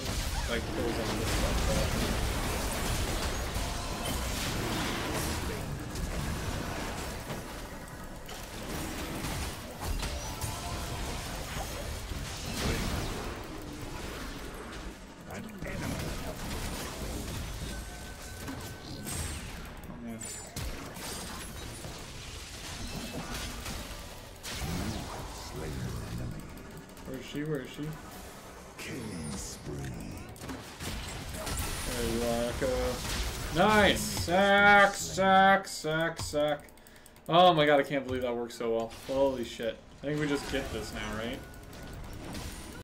get like on this stuff. Where is she? Where is she? There you are, Ekko. Nice! Sack, sack, sack, sack. Oh my god, I can't believe that worked so well. Holy shit. I think we just get this now, right?